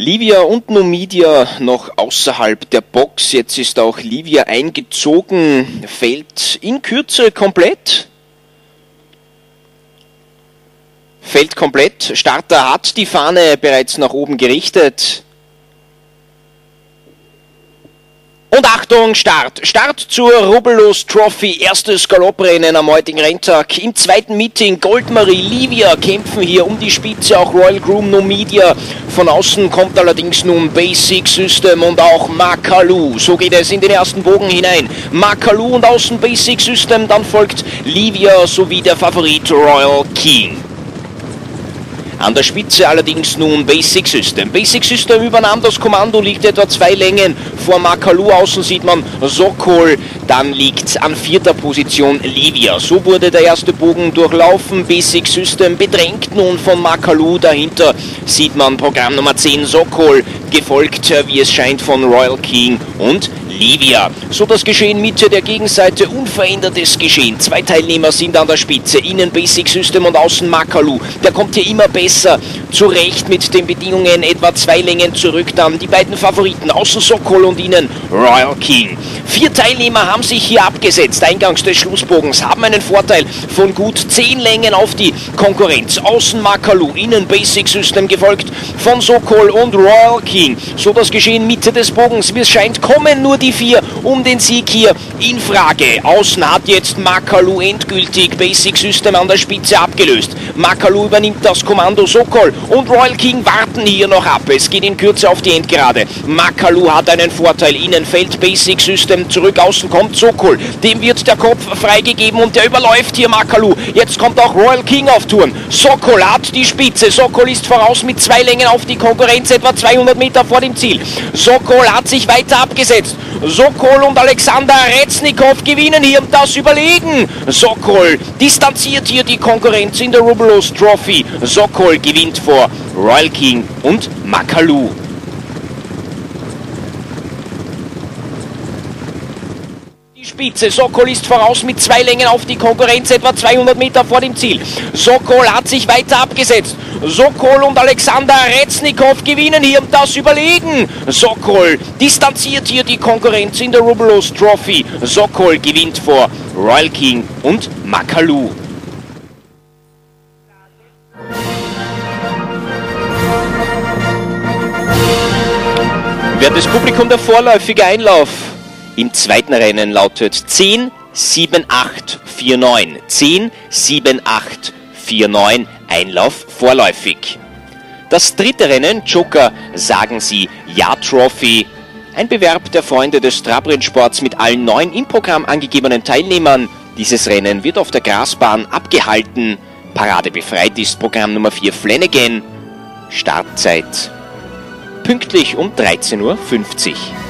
Livia und Numidia noch außerhalb der Box. Jetzt ist auch Livia eingezogen, fällt in Kürze komplett. Fällt komplett. Starter hat die Fahne bereits nach oben gerichtet. Und Achtung, Start. Start zur Rubbellos Trophy. Erstes Galopprennen am heutigen Renntag. Im zweiten Meeting Goldmarie, Livia kämpfen hier um die Spitze. Auch Royal Groom, No Media. Von außen kommt allerdings nun Basic System und auch Makalu. So geht es in den ersten Bogen hinein. Makalu und außen Basic System. Dann folgt Livia sowie der Favorit Royal King. An der Spitze allerdings nun Basic System. Basic System übernahm das Kommando, liegt etwa zwei Längen vor Makalu. Außen sieht man Sokol, dann liegt an vierter Position Livia. So wurde der erste Bogen durchlaufen. Basic System bedrängt nun von Makalu. Dahinter sieht man Programm Nummer 10 Sokol, gefolgt, wie es scheint, von Royal King und Livia. So das Geschehen Mitte der Gegenseite, unverändertes Geschehen. Zwei Teilnehmer sind an der Spitze, innen Basic System und außen Makalu. Der kommt hier immer besser zurecht mit den Bedingungen, etwa zwei Längen zurück dann. Die beiden Favoriten, außen Sokol und innen Royal King. Vier Teilnehmer haben sich hier abgesetzt, eingangs des Schlussbogens, haben einen Vorteil von gut zehn Längen auf die Konkurrenz. Außen Makalu, innen Basic System gefolgt von Sokol und Royal King. So das Geschehen Mitte des Bogens. Wie es scheint, kommen nur die vier um den Sieg hier in Frage. Außen hat jetzt Makalu endgültig Basic System an der Spitze abgelöst. Makalu übernimmt das Kommando Sokol und Royal King warten hier noch ab. Es geht in Kürze auf die Endgerade. Makalu hat einen Vorteil. Innen fällt Basic System zurück. Außen kommt Sokol. Dem wird der Kopf freigegeben und der überläuft hier Makalu. Jetzt kommt auch Royal King auf Touren. Sokol hat die Spitze. Sokol ist voraus mit zwei Längen auf die Konkurrenz, etwa 200 Meter vor dem Ziel. Sokol hat sich weiter abgesetzt. Sokol und Alexander Reznikow gewinnen hier das Überlegen. Sokol distanziert hier die Konkurrenz in der Rubelos Trophy. Sokol gewinnt vor Royal King und Makalu. Die Spitze. Sokol ist voraus mit zwei Längen auf die Konkurrenz, etwa 200 Meter vor dem Ziel. Sokol hat sich weiter abgesetzt. Sokol und Alexander Reznikow gewinnen hier das Überlegen. Sokol distanziert hier die Konkurrenz in der Rubelos Trophy. Sokol gewinnt vor Royal King und Makalu. Wertes Publikum, der vorläufige Einlauf im zweiten Rennen lautet 10, 7, 8, 4, 9. 10, 7, 8, 4, 9. Einlauf vorläufig. Das dritte Rennen, Joker, sagen sie Ja Trophy. Ein Bewerb der Freunde des Trabrennsports mit allen neun im Programm angegebenen Teilnehmern. Dieses Rennen wird auf der Grasbahn abgehalten. Parade befreit ist Programm Nummer 4 Flanagan. Startzeit pünktlich um 13.50 Uhr.